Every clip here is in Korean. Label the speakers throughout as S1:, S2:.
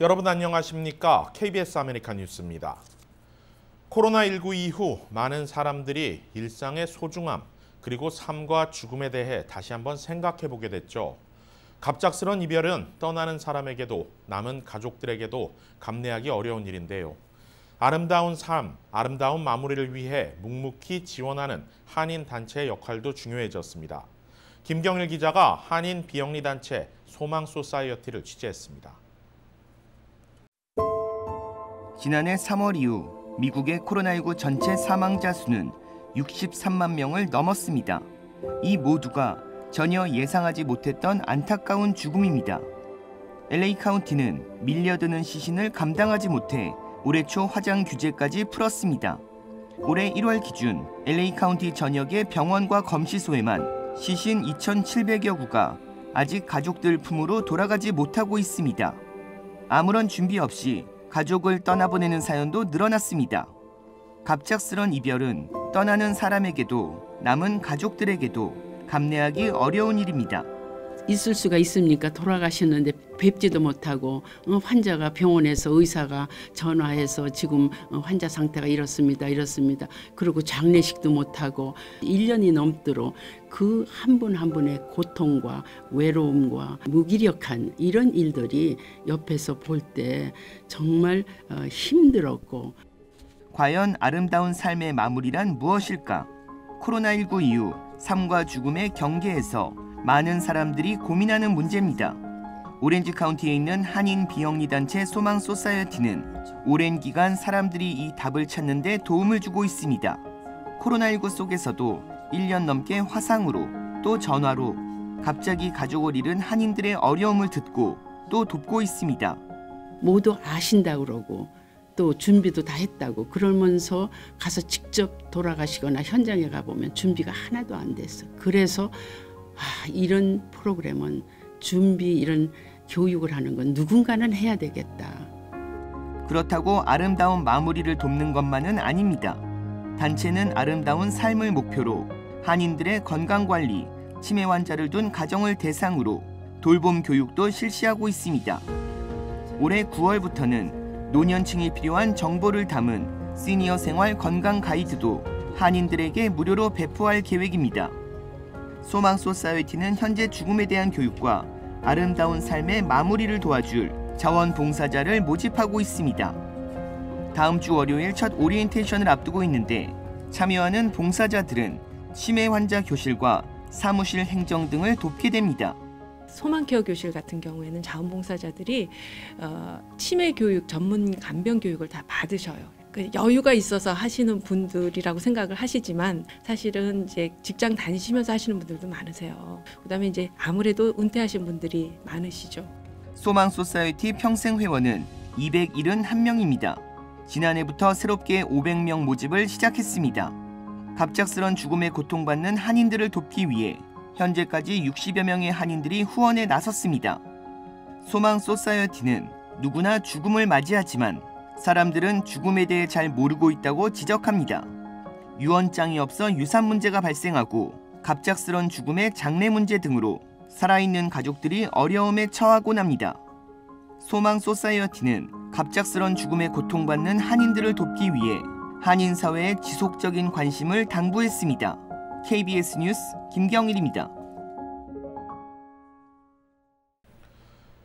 S1: 여러분 안녕하십니까? KBS 아메리카 뉴스입니다. 코로나19 이후 많은 사람들이 일상의 소중함 그리고 삶과 죽음에 대해 다시 한번 생각해 보게 됐죠. 갑작스런 이별은 떠나는 사람에게도 남은 가족들에게도 감내하기 어려운 일인데요. 아름다운 삶, 아름다운 마무리를 위해 묵묵히 지원하는 한인 단체의 역할도 중요해졌습니다. 김경일 기자가 한인 비영리 단체 소망 소사이어티를 취재했습니다.
S2: 지난해 3월 이후 미국의 코로나19 전체 사망자 수는 63만 명을 넘었습니다. 이 모두가 전혀 예상하지 못했던 안타까운 죽음입니다. LA 카운티는 밀려드는 시신을 감당하지 못해 올해 초 화장 규제까지 풀었습니다. 올해 1월 기준 LA 카운티 전역의 병원과 검시소에만 시신 2,700여 구가 아직 가족들 품으로 돌아가지 못하고 있습니다. 아무런 준비 없이 가족을 떠나보내는 사연도 늘어났습니다. 갑작스런 이별은 떠나는 사람에게도 남은 가족들에게도 감내하기 어려운 일입니다.
S3: 있을 수가 있습니까? 돌아가셨는데 뵙지도 못하고 어, 환자가 병원에서 의사가 전화해서 지금 어, 환자 상태가 이렇습니다. 이렇습니다. 그리고 장례식도 못하고 1년이 넘도록 그 한 분한 분의 고통과 외로움과 무기력한 이런 일들이 옆에서 볼 때 정말 어, 힘들었고
S2: 과연 아름다운 삶의 마무리란 무엇일까? 코로나19 이후 삶과 죽음의 경계에서 많은 사람들이 고민하는 문제입니다. 오렌지 카운티에 있는 한인 비영리 단체 소망 소사이어티는 오랜 기간 사람들이 이 답을 찾는 데 도움을 주고 있습니다. 코로나19 속에서도 1년 넘게 화상으로 또 전화로 갑자기 가족을 잃은 한인들의 어려움을 듣고 또 돕고 있습니다.
S3: 모두 아신다 그러고 또 준비도 다 했다고 그러면서 가서 직접 돌아가시거나 현장에 가보면 준비가 하나도 안 됐어. 그래서 아, 이런 프로그램은 준비 이런 교육을 하는 건 누군가는 해야 되겠다.
S2: 그렇다고 아름다운 마무리를 돕는 것만은 아닙니다. 단체는 아름다운 삶을 목표로 한인들의 건강 관리, 치매 환자를 둔 가정을 대상으로 돌봄 교육도 실시하고 있습니다. 올해 9월부터는 노년층이 필요한 정보를 담은 시니어 생활 건강 가이드도 한인들에게 무료로 배포할 계획입니다. 소망 소사이어티는 현재 죽음에 대한 교육과 아름다운 삶의 마무리를 도와줄 자원봉사자를 모집하고 있습니다. 다음 주 월요일 첫 오리엔테이션을 앞두고 있는데 참여하는 봉사자들은 치매 환자 교실과 사무실 행정 등을 돕게 됩니다.
S4: 소망케어 교실 같은 경우에는 자원봉사자들이 어, 치매 교육 전문 간병 교육을 다 받으셔요. 그 여유가 있어서 하시는 분들이라고 생각을 하시지만 사실은 이제 직장 다니시면서 하시는 분들도 많으세요. 그다음에 이제 아무래도 은퇴하신 분들이 많으시죠.
S2: 소망 소사이티 평생 회원은 271명입니다. 지난해부터 새롭게 500명 모집을 시작했습니다. 갑작스런 죽음에 고통받는 한인들을 돕기 위해 현재까지 60여 명의 한인들이 후원에 나섰습니다. 소망 소사이어티는 누구나 죽음을 맞이하지만 사람들은 죽음에 대해 잘 모르고 있다고 지적합니다. 유언장이 없어 유산 문제가 발생하고 갑작스런 죽음의 장례 문제 등으로 살아있는 가족들이 어려움에 처하곤 합니다. 소망 소사이어티는 갑작스런 죽음에 고통받는 한인들을 돕기 위해 한인 사회의 지속적인 관심을 당부했습니다. KBS 뉴스 김경일입니다.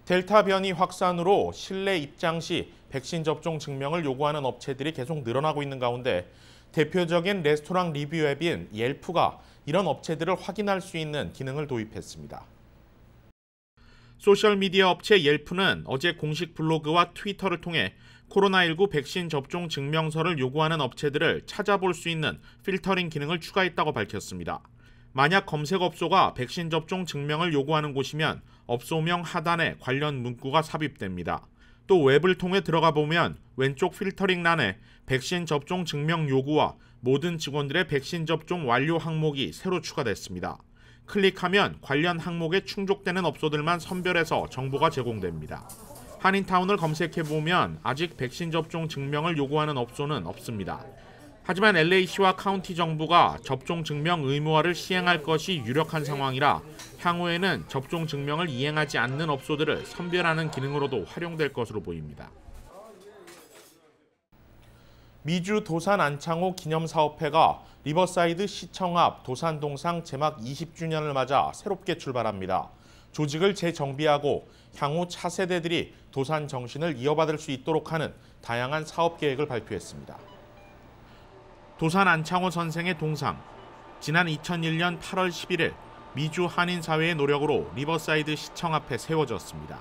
S1: 델타 변이 확산으로 실내 입장 시 백신 접종 증명을 요구하는 업체들이 계속 늘어나고 있는 가운데 대표적인 레스토랑 리뷰 앱인 옐프가 이런 업체들을 확인할 수 있는 기능을 도입했습니다. 소셜미디어 업체 옐프는 어제 공식 블로그와 트위터를 통해 코로나19 백신 접종 증명서를 요구하는 업체들을 찾아볼 수 있는 필터링 기능을 추가했다고 밝혔습니다. 만약 검색업소가 백신 접종 증명을 요구하는 곳이면 업소명 하단에 관련 문구가 삽입됩니다. 또 웹을 통해 들어가 보면 왼쪽 필터링 란에 백신 접종 증명 요구와 모든 직원들의 백신 접종 완료 항목이 새로 추가됐습니다. 클릭하면 관련 항목에 충족되는 업소들만 선별해서 정보가 제공됩니다. 한인타운을 검색해 보면 아직 백신 접종 증명을 요구하는 업소는 없습니다. 하지만 LA시와 카운티 정부가 접종 증명 의무화를 시행할 것이 유력한 상황이라 향후에는 접종 증명을 이행하지 않는 업소들을 선별하는 기능으로도 활용될 것으로 보입니다. 미주 도산 안창호 기념사업회가 리버사이드 시청 앞 도산동상 제막 20주년을 맞아 새롭게 출발합니다. 조직을 재정비하고 향후 차세대들이 도산 정신을 이어받을 수 있도록 하는 다양한 사업 계획을 발표했습니다. 도산 안창호 선생의 동상. 지난 2001년 8월 11일 미주 한인사회의 노력으로 리버사이드 시청 앞에 세워졌습니다.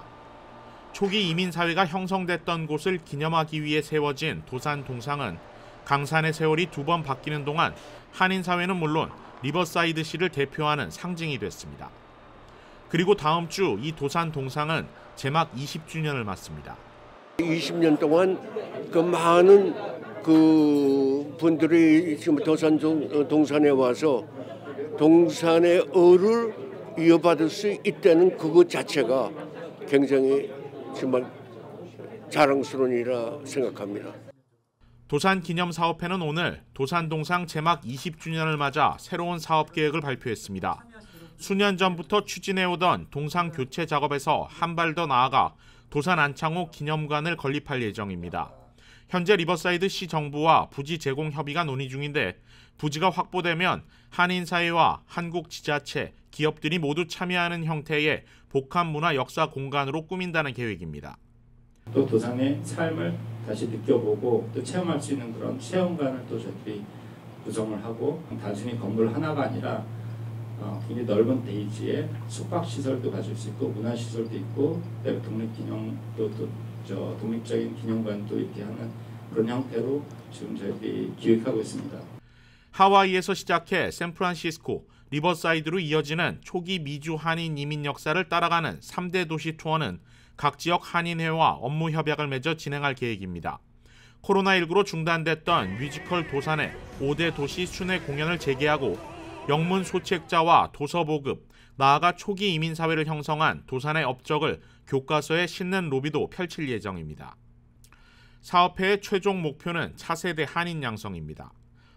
S1: 초기 이민사회가 형성됐던 곳을 기념하기 위해 세워진 도산 동상은 강산의 세월이 두 번 바뀌는 동안 한인사회는 물론 리버사이드시를 대표하는 상징이 됐습니다. 그리고 다음 주 이 도산 동상은 제막 20주년을 맞습니다.
S5: 20년 동안 그 많은 그 분들이 지금 도산 동상에 와서 도산의 얼을 이어받을 수 있다는 그것 자체가 굉장히 정말 자랑스러운 일이라 생각합니다.
S1: 도산 기념 사업회는 오늘 도산 동상 제막 20주년을 맞아 새로운 사업 계획을 발표했습니다. 수년 전부터 추진해오던 동상 교체 작업에서 한 발 더 나아가 도산 안창호 기념관을 건립할 예정입니다. 현재 리버사이드 시 정부와 부지 제공 협의가 논의 중인데 부지가 확보되면 한인 사회와 한국 지자체, 기업들이 모두 참여하는 형태의 복합 문화 역사 공간으로 꾸민다는 계획입니다.
S6: 또 도산의 삶을 다시 느껴보고 또 체험할 수 있는 그런 체험관을 또 저희들이 구성을 하고 단순히 건물 하나가 아니라 어, 굉장히 넓은 대지에 숙박 시설도 가질 수 있고 문화 시설도 있고 독립 기념 또 저 독립적인 기념관도 이렇게 하는 그런 형태로 지금 저희들이 기획하고 있습니다.
S1: 하와이에서 시작해 샌프란시스코, 리버사이드로 이어지는 초기 미주 한인 이민 역사를 따라가는 3대 도시 투어는 각 지역 한인회와 업무 협약을 맺어 진행할 계획입니다. 코로나19로 중단됐던 뮤지컬 도산의 5대 도시 순회 공연을 재개하고 영문 소책자와 도서 보급, 나아가 초기 이민 사회를 형성한 도산의 업적을 교과서에 싣는 로비도 펼칠 예정입니다. 사업회의 최종 목표는 차세대 한인 양성입니다.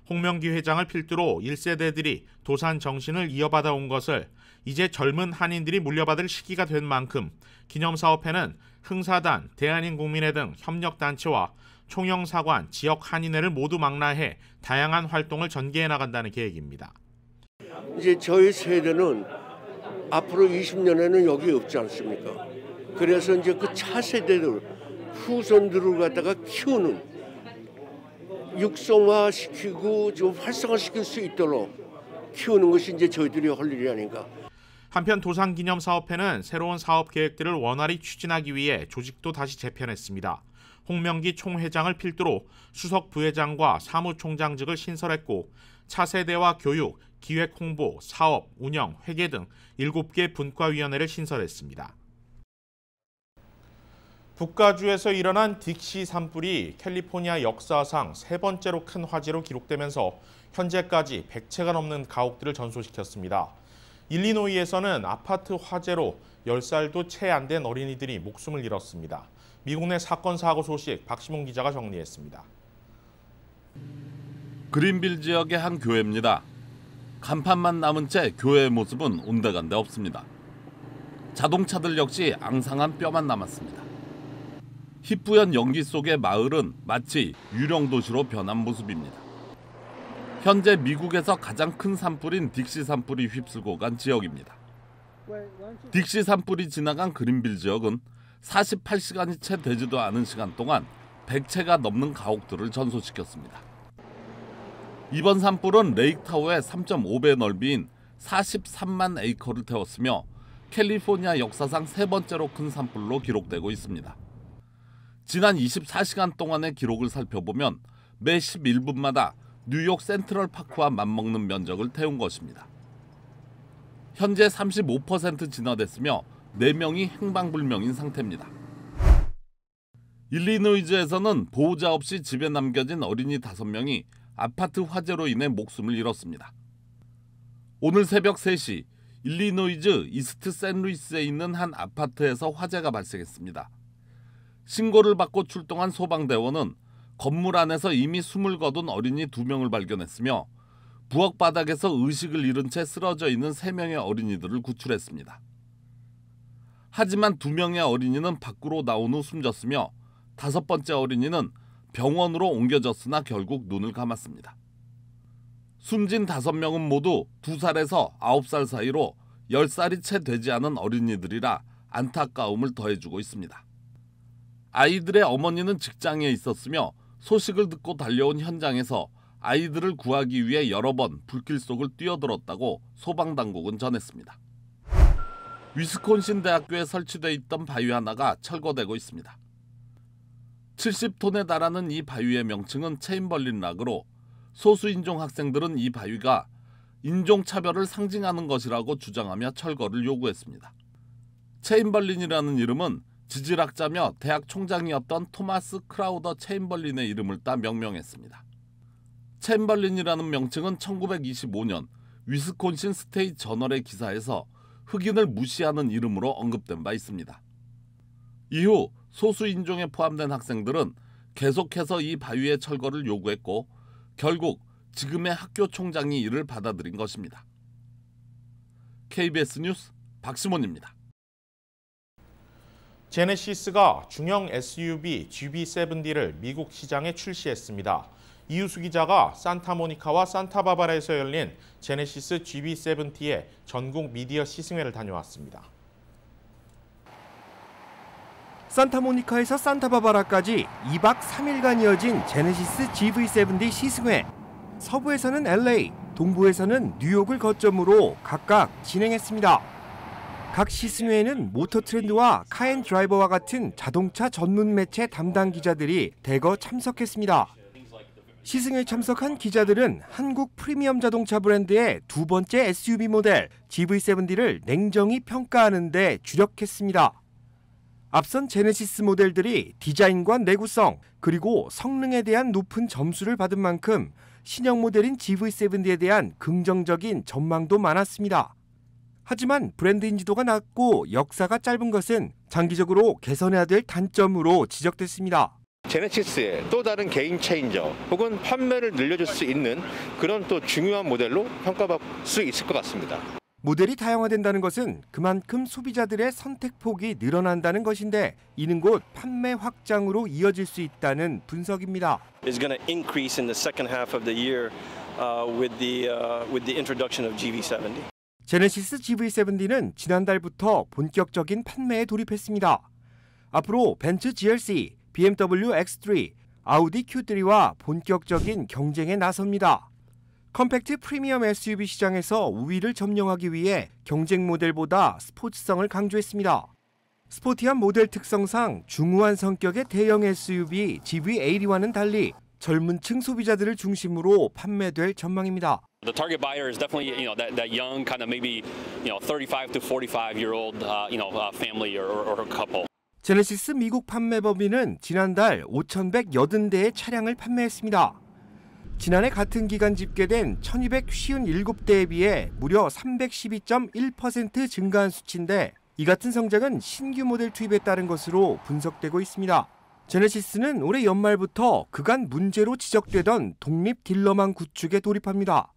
S1: 홍명기 회장을 필두로 1세대들이 도산 정신을 이어받아 온 것을 이제 젊은 한인들이 물려받을 시기가 된 만큼 기념사업회는 흥사단, 대한인국민회 등 협력단체와 총영사관, 지역 한인회를 모두 망라해 다양한 활동을 전개해 나간다는 계획입니다.
S5: 이제 저희 세대는 앞으로 20년에는 여기 없지 않습니까? 그래서 이제 그 차세대들 후손들을 갖다가 키우는 육성화 시키고 좀 활성화 시킬 수 있도록 키우는 것이 이제 저희들이 할 일이 아닌가.
S1: 한편 도산기념사업회는 새로운 사업 계획들을 원활히 추진하기 위해 조직도 다시 재편했습니다. 홍명기 총회장을 필두로 수석 부회장과 사무총장직을 신설했고 차세대와 교육, 기획 홍보, 사업, 운영, 회계 등 7개 분과위원회를 신설했습니다. 북가주에서 일어난 딕시 산불이 캘리포니아 역사상 세 번째로 큰 화재로 기록되면서 현재까지 100채가 넘는 가옥들을 전소시켰습니다. 일리노이에서는 아파트 화재로 10살도 채 안 된 어린이들이 목숨을 잃었습니다. 미국 내 사건 사고 소식 박시몽 기자가 정리했습니다.
S7: 그린빌 지역의 한 교회입니다. 간판만 남은 채 교회의 모습은 온데간데 없습니다. 자동차들 역시 앙상한 뼈만 남았습니다. 희뿌연 연기 속의 마을은 마치 유령 도시로 변한 모습입니다. 현재 미국에서 가장 큰 산불인 딕시 산불이 휩쓸고 간 지역입니다. 딕시 산불이 지나간 그린빌 지역은 48시간이 채 되지도 않은 시간 동안 100채가 넘는 가옥들을 전소시켰습니다. 이번 산불은 레이크타워의 3.5배 넓이인 43만 에이커를 태웠으며 캘리포니아 역사상 세 번째로 큰 산불로 기록되고 있습니다. 지난 24시간 동안의 기록을 살펴보면 매 11분마다 뉴욕 센트럴 파크와 맞먹는 면적을 태운 것입니다. 현재 35% 진화됐으며 4명이 행방불명인 상태입니다. 일리노이즈에서는 보호자 없이 집에 남겨진 어린이 5명이 아파트 화재로 인해 목숨을 잃었습니다. 오늘 새벽 3시 일리노이즈 이스트 샌루이스에 있는 한 아파트에서 화재가 발생했습니다. 신고를 받고 출동한 소방대원은 건물 안에서 이미 숨을 거둔 어린이 두 명을 발견했으며 부엌 바닥에서 의식을 잃은 채 쓰러져 있는 세 명의 어린이들을 구출했습니다. 하지만 두 명의 어린이는 밖으로 나온 후 숨졌으며 다섯 번째 어린이는 병원으로 옮겨졌으나 결국 눈을 감았습니다. 숨진 다섯 명은 모두 두 살에서 아홉 살 사이로 열 살이 채 되지 않은 어린이들이라 안타까움을 더해주고 있습니다. 아이들의 어머니는 직장에 있었으며 소식을 듣고 달려온 현장에서 아이들을 구하기 위해 여러 번 불길 속을 뛰어들었다고 소방당국은 전했습니다. 위스콘신 대학교에 설치돼 있던 바위 하나가 철거되고 있습니다. 70톤에 달하는 이 바위의 명칭은 체인벌린 락으로 소수인종 학생들은 이 바위가 인종차별을 상징하는 것이라고 주장하며 철거를 요구했습니다. 체인벌린이라는 이름은 지질학자며 대학 총장이었던 토마스 크라우더 체인벌린의 이름을 따 명명했습니다. 체인벌린이라는 명칭은 1925년 위스콘신 스테이트 저널의 기사에서 흑인을 무시하는 이름으로 언급된 바 있습니다. 이후 소수 인종에 포함된 학생들은 계속해서 이 바위의 철거를 요구했고 결국 지금의 학교 총장이 이를 받아들인 것입니다. KBS 뉴스 박시몬입니다.
S1: 제네시스가 중형 SUV GV70를 미국 시장에 출시했습니다. 이유수 기자가 산타모니카와 산타바바라에서 열린 제네시스 GB70의 전국 미디어 시승회를 다녀왔습니다.
S8: 산타모니카에서 산타바바라까지 2박 3일간 이어진 제네시스 GV70D 시승회. 서부에서는 LA, 동부에서는 뉴욕을 거점으로 각각 진행했습니다. 각 시승회에는 모터 트렌드와 카엔 드라이버와 같은 자동차 전문 매체 담당 기자들이 대거 참석했습니다. 시승에 참석한 기자들은 한국 프리미엄 자동차 브랜드의 두 번째 SUV 모델 GV70D를 냉정히 평가하는 데 주력했습니다. 앞선 제네시스 모델들이 디자인과 내구성 그리고 성능에 대한 높은 점수를 받은 만큼 신형 모델인 GV70D에 대한 긍정적인 전망도 많았습니다. 하지만 브랜드 인지도가 낮고 역사가 짧은 것은 장기적으로 개선해야 될 단점으로 지적됐습니다.
S9: 제네시스의 또 다른 게임 체인저 혹은 판매를 늘려줄 수 있는 그런 또 중요한 모델로 평가받을 수 있을 것 같습니다.
S8: 모델이 다양화된다는 것은 그만큼 소비자들의 선택 폭이 늘어난다는 것인데 이는 곧 판매 확장으로 이어질 수 있다는 분석입니다.
S10: is going to increase in the second half of the year uh, with the uh, with the introduction of GV70.
S8: 제네시스 GV70D는 지난달부터 본격적인 판매에 돌입했습니다. 앞으로 벤츠 GLC, BMW X3, 아우디 Q3와 본격적인 경쟁에 나섭니다. 컴팩트 프리미엄 SUV 시장에서 우위를 점령하기 위해 경쟁 모델보다 스포츠성을 강조했습니다. 스포티한 모델 특성상 중후한 성격의 대형 SUV GV80와는 달리 젊은 층 소비자들을 중심으로 판매될 전망입니다.
S11: The target buyer is definitely you know that, that young kind of maybe you know 35 to 45 year old uh, you know uh, family or, or couple.
S8: 제네시스 미국 판매 범위는 지난달 5,180대의 차량을 판매했습니다. 지난해 같은 기간 집계된 1,257대에 비해 무려 312.1% 증가한 수치인데 이 같은 성장은 신규 모델 투입에 따른 것으로 분석되고 있습니다. 제네시스는 올해 연말부터 그간 문제로 지적되던 독립 딜러망 구축에 돌입합니다.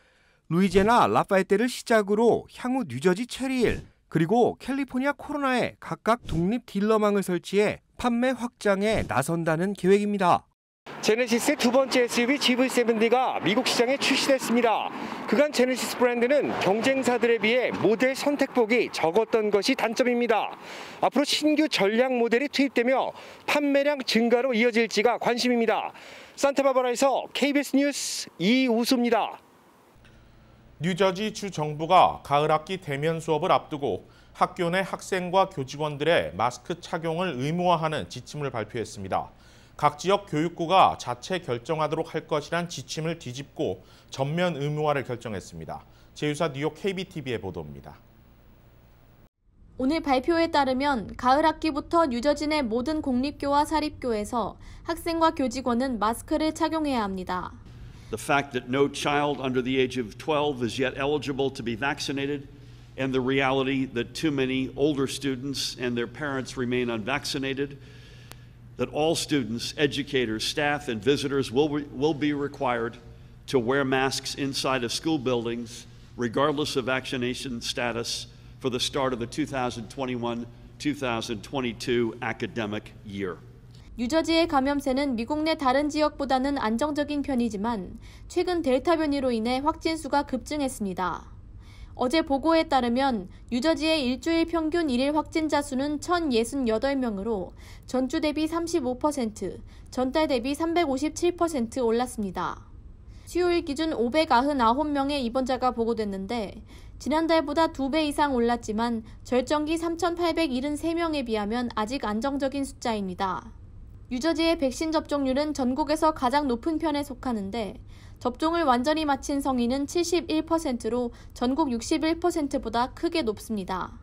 S8: 루이제나 라파에테를 시작으로 향후 뉴저지 체리힐 그리고 캘리포니아 코로나에 각각 독립 딜러망을 설치해 판매 확장에 나선다는 계획입니다.
S9: 제네시스의 두 번째 SUV GV70D가 미국 시장에 출시됐습니다. 그간 제네시스 브랜드는 경쟁사들에 비해 모델 선택폭이 적었던 것이 단점입니다. 앞으로 신규 전략 모델이 투입되며 판매량 증가로 이어질지가 관심입니다. 산타바바라에서 KBS 뉴스 이우수입니다.
S1: 뉴저지 주 정부가 가을 학기 대면 수업을 앞두고 학교 내 학생과 교직원들의 마스크 착용을 의무화하는 지침을 발표했습니다. 각 지역 교육부가 자체 결정하도록 할 것이란 지침을 뒤집고 전면 의무화를 결정했습니다. 제휴사 뉴욕 KBTV의 보도입니다.
S12: 오늘 발표에 따르면 가을 학기부터 뉴저지 내 모든 공립교와 사립교에서 학생과 교직원은 마스크를 착용해야 합니다.
S13: The fact that no child under the age of 12 is yet eligible to be vaccinated and the reality that too many older students and their parents remain unvaccinated that all students, educators, staff, and visitors will, re- will be required to wear masks inside of school buildings, regardless of vaccination status, for the start of the 2021 2022 academic year.
S12: 뉴저지의 감염세는 미국 내 다른 지역보다는 안정적인 편이지만 최근 델타 변이로 인해 확진 수가 급증했습니다. 어제 보고에 따르면 뉴저지의 일주일 평균 일일 확진자 수는 1,068명으로 전주 대비 35%, 전달 대비 357% 올랐습니다. 수요일 기준 599명의 입원자가 보고됐는데 지난달보다 2배 이상 올랐지만 절정기 3,873명에 비하면 아직 안정적인 숫자입니다. 뉴저지의 백신 접종률은 전국에서 가장 높은 편에 속하는데 접종을 완전히 마친 성인은 71%로 전국 61%보다 크게 높습니다.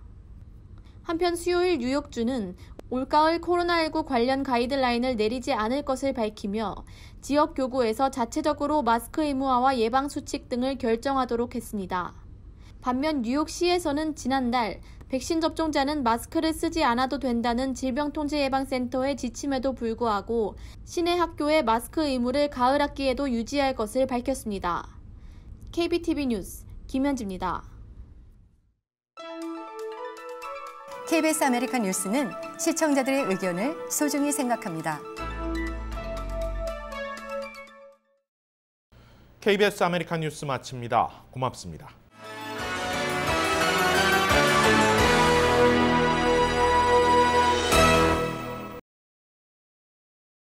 S12: 한편 수요일 뉴욕주는 올가을 코로나19 관련 가이드라인을 내리지 않을 것을 밝히며 지역 교구에서 자체적으로 마스크 의무화와 예방 수칙 등을 결정하도록 했습니다. 반면 뉴욕시에서는 지난달 백신 접종자는 마스크를 쓰지 않아도 된다는 질병통제예방센터의 지침에도 불구하고 시내 학교의 마스크 의무를 가을 학기에도 유지할 것을 밝혔습니다. KBTV 뉴스 김현지입니다.
S14: KBS 아메리카 뉴스는 시청자들의 의견을 소중히 생각합니다.
S1: KBS 아메리카 뉴스 마칩니다. 고맙습니다.